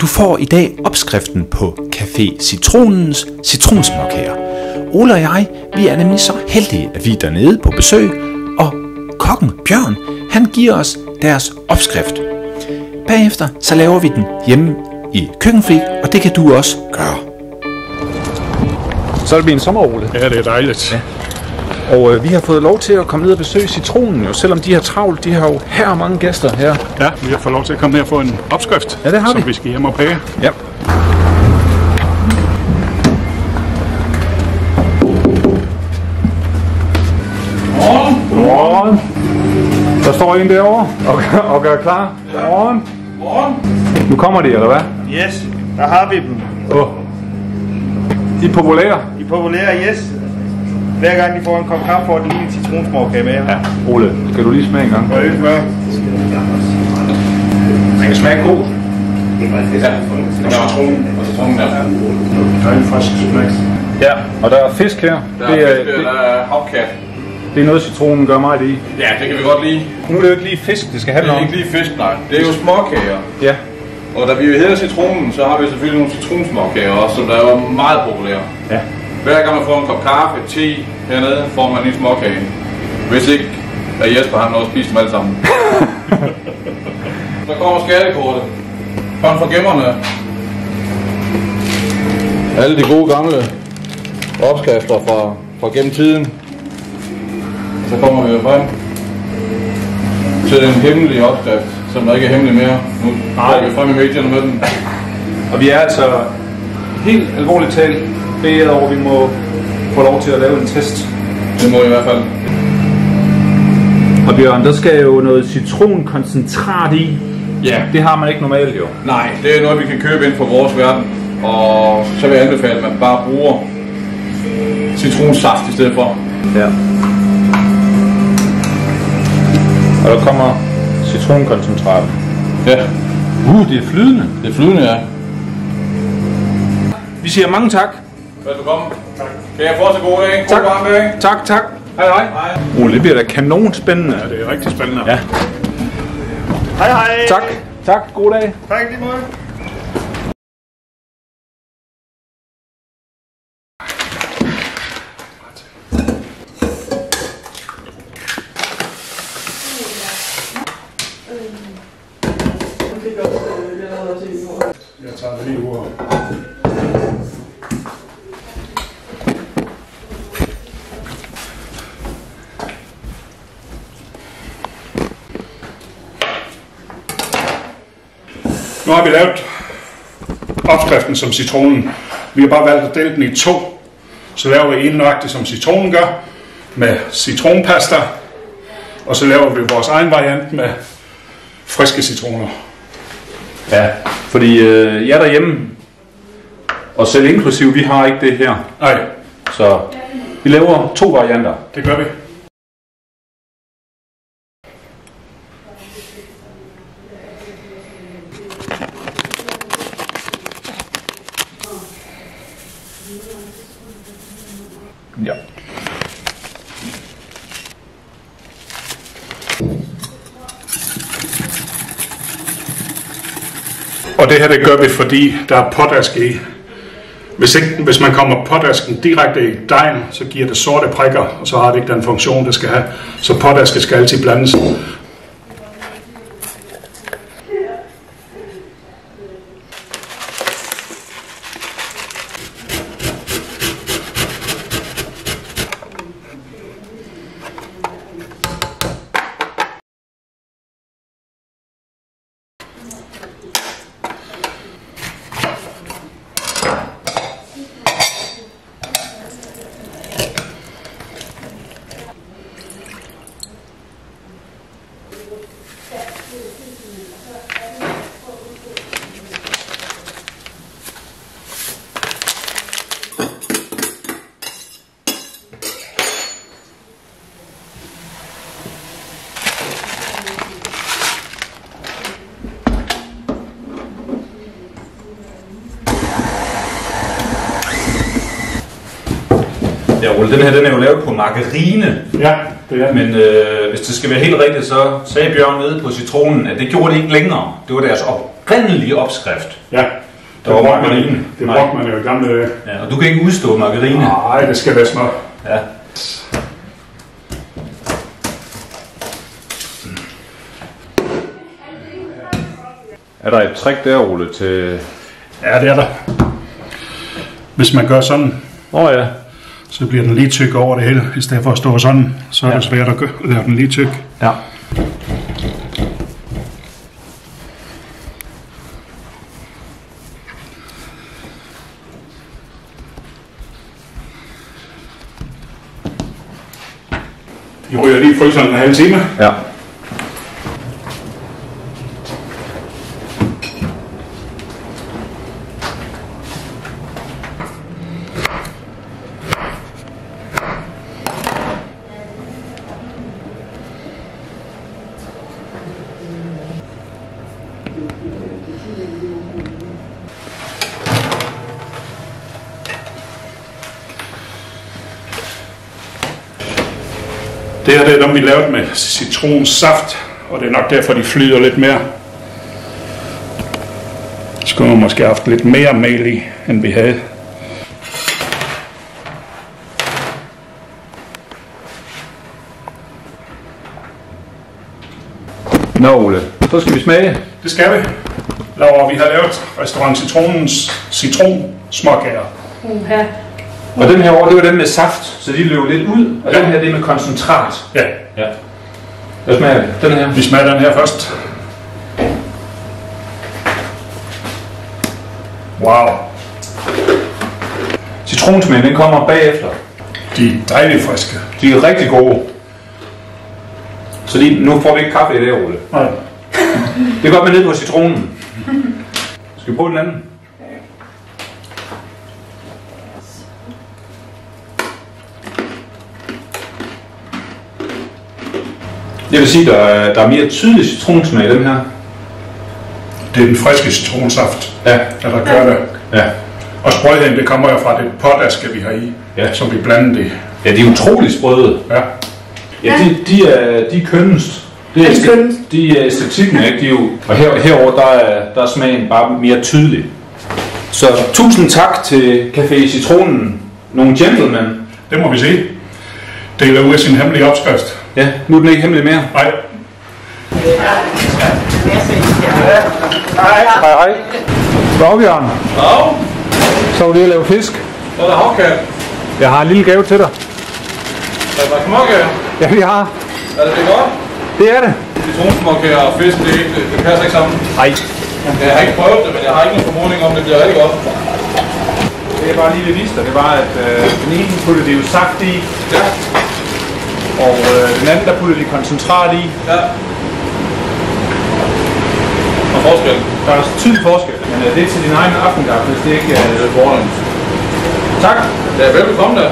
Du får i dag opskriften på Café Citronens citronsmåkager. Ole og jeg, vi er nemlig så heldige, at vi er dernede på besøg, og kokken Bjørn, han giver os deres opskrift. Bagefter så laver vi den hjemme i køkkenflik, og det kan du også gøre. Så er det en sommerole. Ja, det er dejligt. Ja. Og øh, vi har fået lov til at komme ned og besøge citronen, jo, selvom de har travlt. De har jo her mange gæster her. ja, vi har fået lov til at komme her og få en opskrift, Ja, det har som vi. vi skal hjem og pære. Ja. Godmorgen. Der står en derovre og, og gør klar. Godmorgen. Nu kommer de, eller hvad? Yes, der har vi dem. Åh. De er populære. De er populære, yes. Hver gang de får en kop kaffe, får de lige en citronsmåkage med. Ja. Ole, skal du lige smage en gang? Og øl med. Den kan smage god. Dejligt frisk smag. Ja, og der er fisk her. Der det, er, er, fisk, det, der er havkat. det er noget, citronen gør meget i. Ja, det kan vi godt lide. Nu er det jo ikke lige fisk, det skal Det handle er om. ikke lige fisk, nej. Det er jo småkager. Ja. Og da vi hedder citronen, så har vi selvfølgelig nogle citronsmåkager også, som der er jo meget populære. Ja. Hver gang man får en kop kaffe, te hernede, får man en småkage. Hvis ikke, at Jesper han når at spise dem alle sammen. så kommer skattekortet. Kom fra gemmerne. Alle de gode gamle opskrifter fra, fra gennem tiden. Så kommer vi jo frem til den hemmelige opskrift, som der ikke er hemmelig mere. Nu går vi frem i medierne med den. Og vi er altså helt alvorligt talt bedt over, at vi må få lov til at lave en test. Det må I i hvert fald. Og Bjørn, der skal jo noget citronkoncentrat i. Ja. Det har man ikke normalt jo. Nej, det er noget, vi kan købe ind for vores verden. Og så vil jeg anbefale, at man bare bruger citronsaft i stedet for. Ja. Og der kommer citronkoncentrat. Ja, Uh, det er flydende. det er flydende, ja. Vi siger mange tak. Velkommen. Tak. Kan jeg få så god dag? God Tak. varm dag. Tak, tak. Hej, hej. hej. Ole, det bliver da kanon spændende. Ja, det er rigtig spændende. Ja. Hej hej. Tak. Tak. God dag. Tak lige måde. Jeg tager det lige ud. Nu har vi lavet opskriften som citronen. Vi har bare valgt at dele den i to. Så laver vi en nøjagtig som citronen gør, med citronpasta. Og så laver vi vores egen variant med friske citroner. Ja, fordi øh, jeg derhjemme, og selv inklusiv, vi har ikke det her. Nej, Så vi laver to varianter. det gør vi. Og det her det gør vi, fordi der er potask i. Hvis, ikke, hvis man kommer potasken direkte i dejen, så giver det sorte prikker, og så har det ikke den funktion, det skal have. Så potaske skal altid blandes. Ole, den her den er jo lavet på margarine. Ja, det er Men øh, hvis det skal være helt rigtigt, så sagde Bjørn nede på citronen, at det gjorde det ikke længere. Det var deres op, oprindelige opskrift. Ja, Der var brugte man, margarine. det brugte man jo i gamle dage. Ja, og du kan ikke udstå margarine. Nej, det skal være smør. Ja. Er der et trick der, Ole, til... Ja, det er der. Hvis man gør sådan, Åh oh, ja. Så bliver den lige tyk over det hele. I stedet for at stå sådan, så er det svært at gøre, lave den lige tyk. Ja. I ryger lige i fryseren en halv time. Ja. Det her det er dem, vi lavede med citronsaft, og det er nok derfor, de flyder lidt mere. Skulle man måske have haft lidt mere mel i, end vi havde. Nå, Ole. Så skal vi smage. Det skal vi. Laura, vi har lavet restaurant Citronens citronsmåkager. Uha. Og den her over, det var den med saft, så de løb lidt ud. Og Ja. den her, det er med koncentrat. Ja, Ja. Hvad smager? Den her? vi smager den her først. Wow, Citronsmagen, den kommer bagefter. de er dejligt friske. De er rigtig gode. Så lige, nu får vi ikke kaffe i det, Ole. Nej. Det er godt med ned på citronen. Skal vi prøve den anden? Jeg vil sige, der er, der er mere tydelig citronsmag i den her. Det er den friske citronsaft, Ja. der, der gør det. Ja. Og sprøjheden, det kommer jo fra det potaske, vi har i, Ja. som vi blander det. Ja, de er utrolig sprøde. Ja. Ja, de, de, er, de er kønnest. Det er, Er de kønnest? de er æstetikken, ikke? De er jo, og her, herover der er, der er smagen bare mere tydelig. Så tusind tak til Café Citronen. Nogle gentlemen. Det må vi se. Deler ud af sin hemmelige opskrift. Ja, nu er den ikke hemmelig mere. Nej, Hej, hej. Dag, Bjørn. Dag, Så vil du lige at lave fisk. så er der havkat. Jeg har en lille gave til dig. Er der småkager? Ja, vi har. Er det det godt? Det er det. Citronsmåkager og fisk, det, er ikke, det passer ikke sammen. Nej. Jeg har ikke prøvet det, men jeg har ikke nogen formodning om, det bliver rigtig godt. Det er bare lige det viste Det var, at øh, den ene puttede de jo saft i, Ja, og øh, den anden der puttede de koncentrat i. ja. Og forskel. Der er tydelig forskel, men øh, det er til din egen aftengaffe, hvis det ikke er øh. Tak. Ja, velbekomme da.